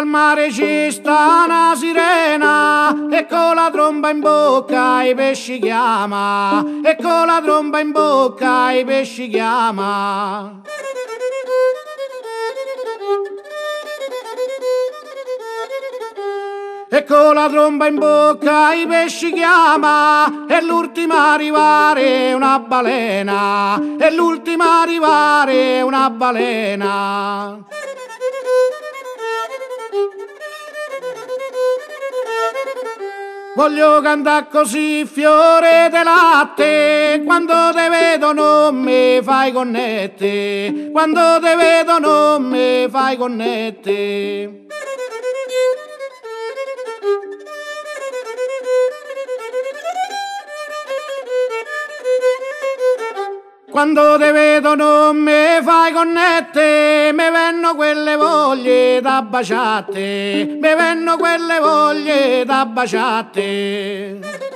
al mare ci sta una sirena e con la tromba in bocca i pesci chiama e con la tromba in bocca i pesci chiama. e con la tromba in bocca i pesci chiama e l'ultima arrivare una balena e l'ultima arrivare una balena Voglio cantare così fiore de latte, quando te vedo non mi fai connette, quando te vedo non mi fai connette. Quando te vedo non mi fai connette, mi venno quelle voglie da baciate, mi venno quelle voglie da baciate.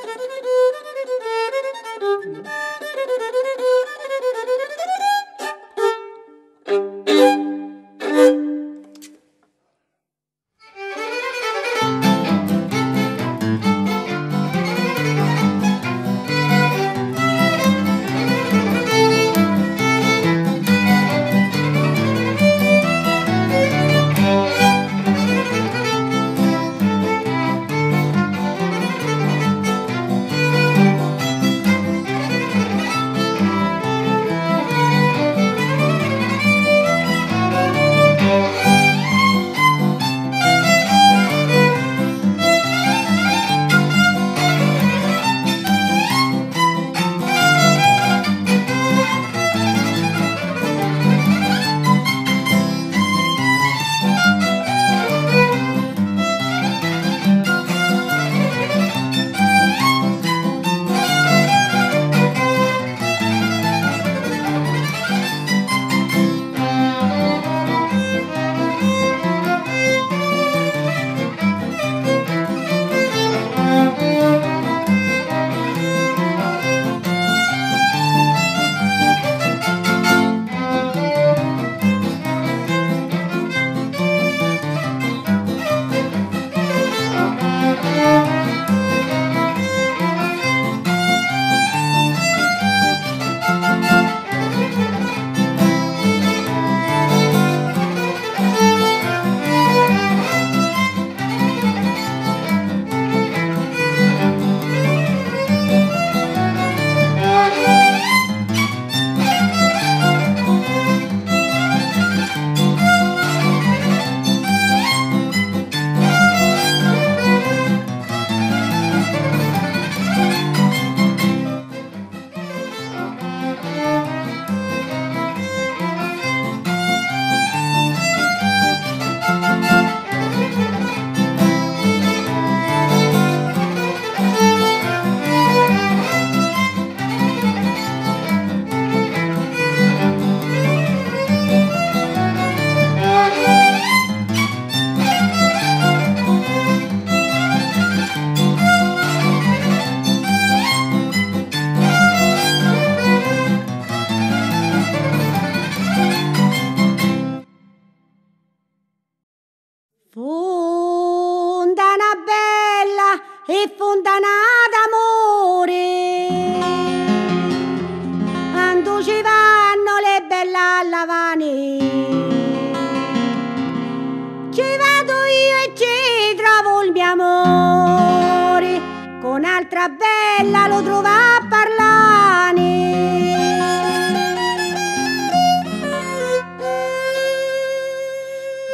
io e ci trovo il mio amore, con altra bella lo trovo a parlare.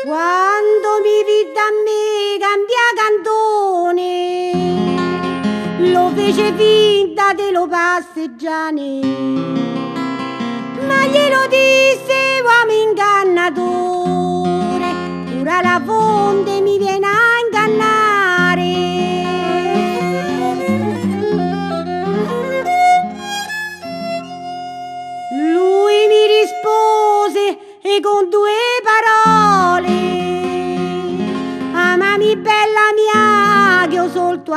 Quando mi vide a me cambia cantone, lo fece finta te lo passeggiani, ma glielo disse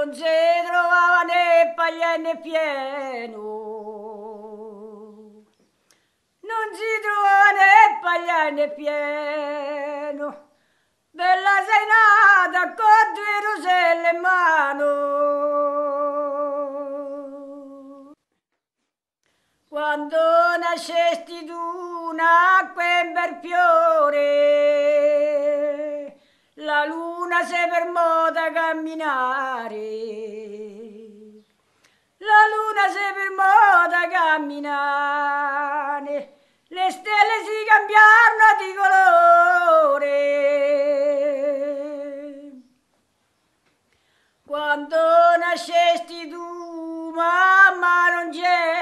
non si trovava né paglia né pieno, non si trovava né paglia né pieno. Bella sei nata con due roselle in mano. Quando nascesti tu nacque in bel fiore, luna si fermò da camminare. La luna si fermò da camminare, le stelle si cambiarono di colore. Quando nascesti tu, mamma non c'era.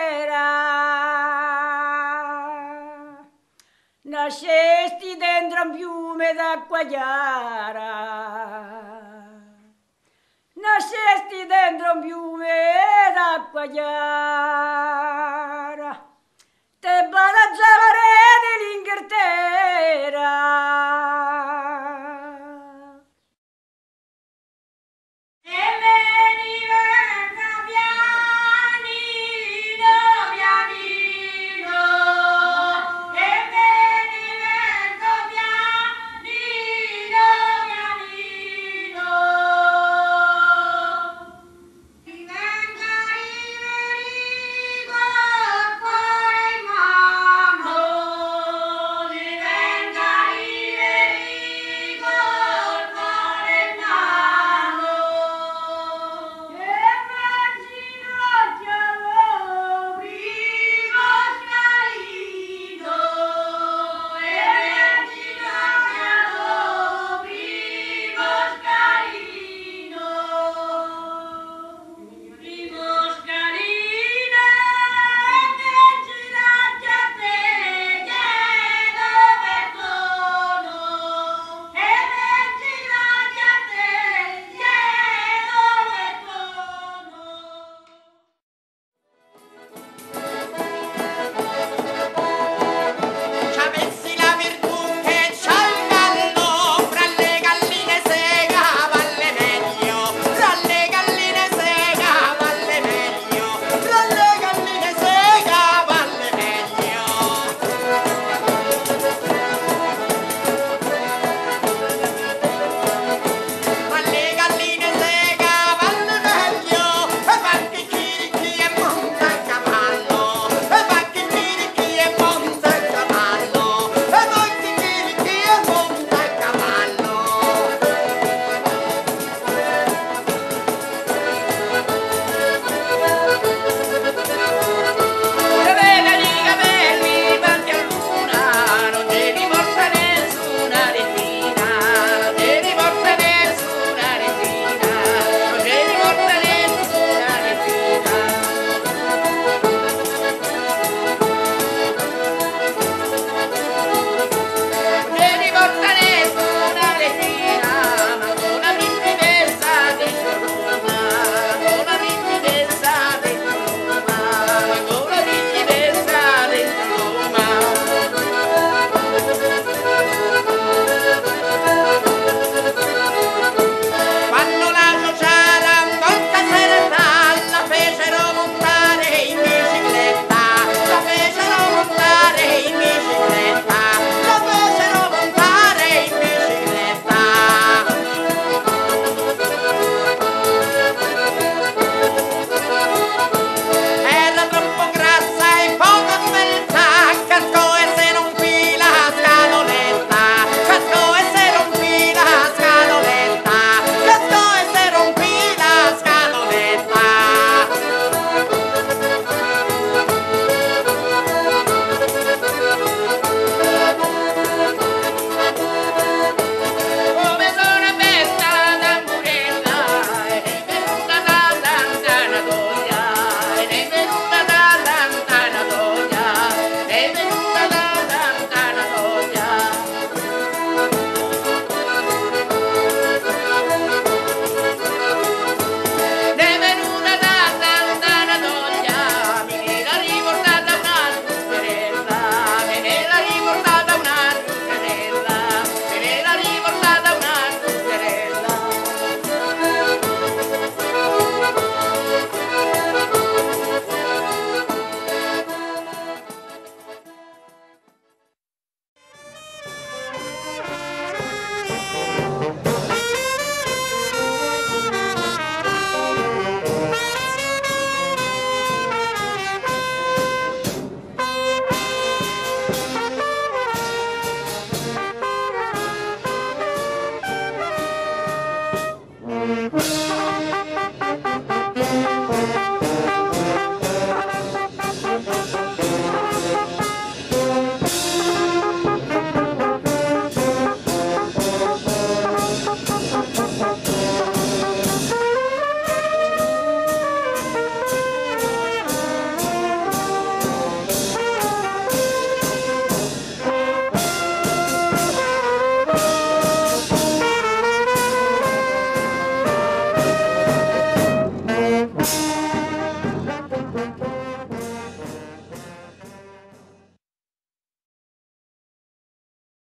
Nascesti dentro un fiume d'acqua chiara. Nascesti dentro un fiume d'acqua chiara. Te la re dell'Inghilterra.